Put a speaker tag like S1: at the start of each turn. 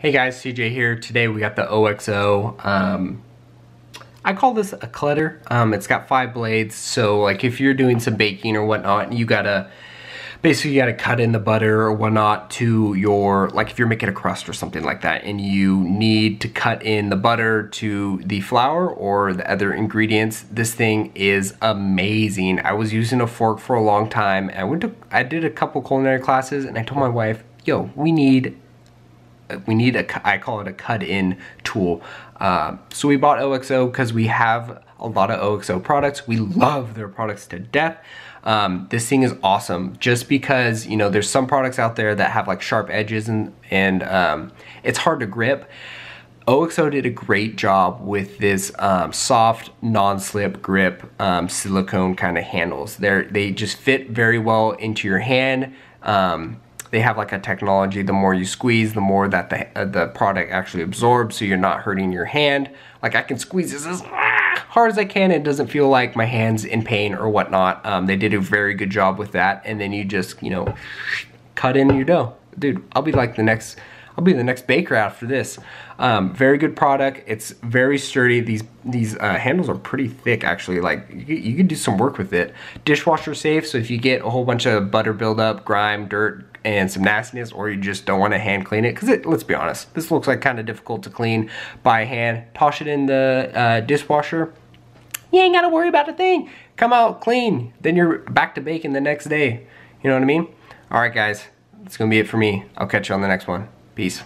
S1: Hey guys, Seajay here. Today we got the OXO. Um, I call this a clutter. Um, it's got five blades, so like if you're doing some baking or whatnot, you gotta basically you gotta cut in the butter or whatnot to your like if you're making a crust or something like that, and you need to cut in the butter to the flour or the other ingredients. This thing is amazing. I was using a fork for a long time. I went to I did a couple culinary classes, and I told my wife, "Yo, we need." We need a, I call it a cut in tool. Uh, so we bought OXO because we have a lot of OXO products. We love their products to death. Um, this thing is awesome just because, you know, there's some products out there that have like sharp edges and, and um, it's hard to grip. OXO did a great job with this um, soft, non-slip grip um, silicone kind of handles. They're, they just fit very well into your hand. Um, they have like a technology, the more you squeeze, the more that the, uh, the product actually absorbs so you're not hurting your hand. Like I can squeeze this as hard as I can. It doesn't feel like my hand's in pain or whatnot. Um, they did a very good job with that. And then you just, you know, cut in your dough. Dude, I'll be like the next, I'll be the next baker after this. Um, very good product. It's very sturdy. These these uh, handles are pretty thick actually. Like you, you can do some work with it. Dishwasher safe. So if you get a whole bunch of butter buildup, grime, dirt, and some nastiness or you just don't want to hand clean it because it let's be honest this looks like kind of difficult to clean by hand. Toss it in the uh, dishwasher. You ain't got to worry about a thing. Come out clean then you're back to baking the next day. You know what I mean? All right guys that's gonna be it for me. I'll catch you on the next one. Peace